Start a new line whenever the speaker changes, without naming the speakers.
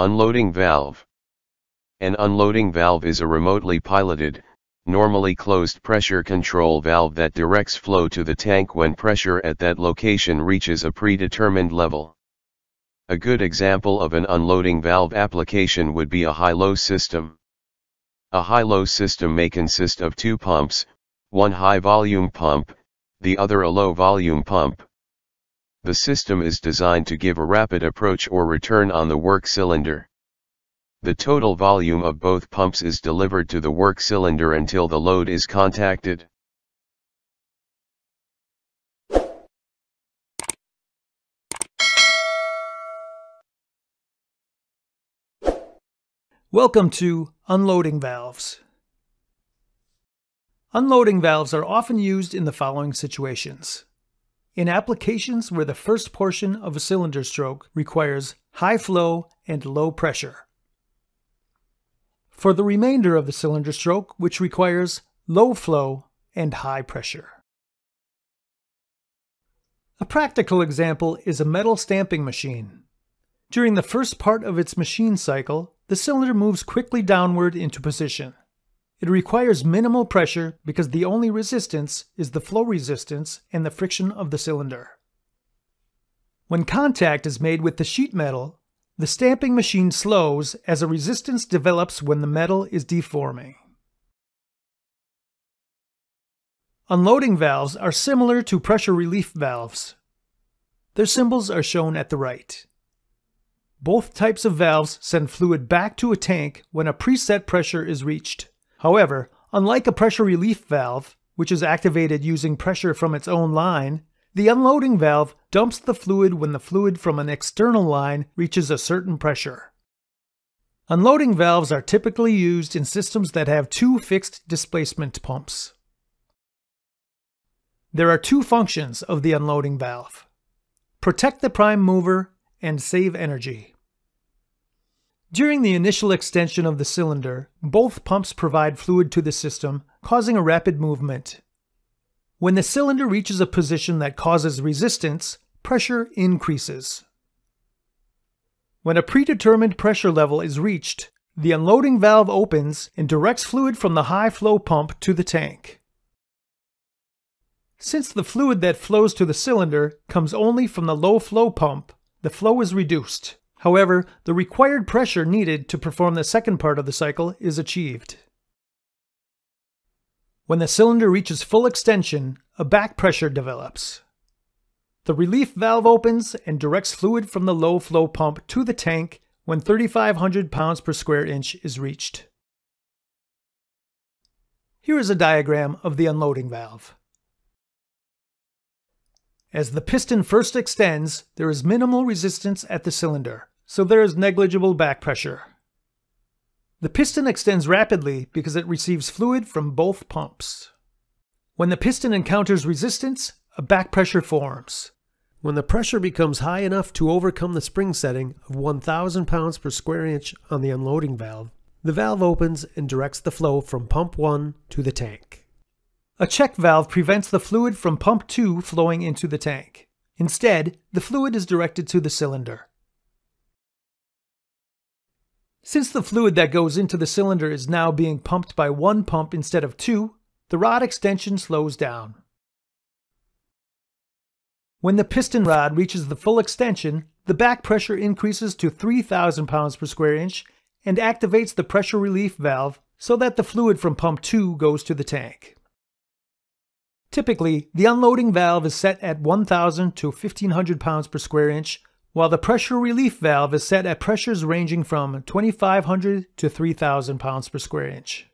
Unloading valve. An unloading valve is a remotely piloted, normally closed pressure control valve that directs flow to the tank when pressure at that location reaches a predetermined level. A good example of an unloading valve application would be a high-low system. A high-low system may consist of two pumps, one high-volume pump, the other a low-volume pump. The system is designed to give a rapid approach or return on the work cylinder. The total volume of both pumps is delivered to the work cylinder until the load is contacted.
Welcome to Unloading Valves. Unloading valves are often used in the following situations. In applications where the first portion of a cylinder stroke requires high flow and low pressure for the remainder of the cylinder stroke, which requires low flow and high pressure. A practical example is a metal stamping machine. During the first part of its machine cycle, the cylinder moves quickly downward into position. It requires minimal pressure because the only resistance is the flow resistance and the friction of the cylinder. When contact is made with the sheet metal, the stamping machine slows as a resistance develops when the metal is deforming. Unloading valves are similar to pressure relief valves. Their symbols are shown at the right. Both types of valves send fluid back to a tank when a preset pressure is reached. However, unlike a pressure relief valve, which is activated using pressure from its own line, the unloading valve dumps the fluid when the fluid from an external line reaches a certain pressure. Unloading valves are typically used in systems that have two fixed displacement pumps. There are two functions of the unloading valve. Protect the prime mover and save energy. During the initial extension of the cylinder, both pumps provide fluid to the system, causing a rapid movement. When the cylinder reaches a position that causes resistance, pressure increases. When a predetermined pressure level is reached, the unloading valve opens and directs fluid from the high flow pump to the tank. Since the fluid that flows to the cylinder comes only from the low flow pump, the flow is reduced. However, the required pressure needed to perform the second part of the cycle is achieved. When the cylinder reaches full extension, a back pressure develops. The relief valve opens and directs fluid from the low flow pump to the tank when 3,500 pounds per square inch is reached. Here is a diagram of the unloading valve. As the piston first extends, there is minimal resistance at the cylinder, so there is negligible back pressure. The piston extends rapidly because it receives fluid from both pumps. When the piston encounters resistance, a back pressure forms. When the pressure becomes high enough to overcome the spring setting of 1,000 pounds per square inch on the unloading valve, the valve opens and directs the flow from pump 1 to the tank. A check valve prevents the fluid from pump 2 flowing into the tank. Instead, the fluid is directed to the cylinder. Since the fluid that goes into the cylinder is now being pumped by one pump instead of two, the rod extension slows down. When the piston rod reaches the full extension, the back pressure increases to 3,000 pounds per square inch and activates the pressure relief valve so that the fluid from pump 2 goes to the tank. Typically, the unloading valve is set at 1,000 to 1,500 pounds per square inch while the pressure relief valve is set at pressures ranging from 2500 to 3000 pounds per square inch.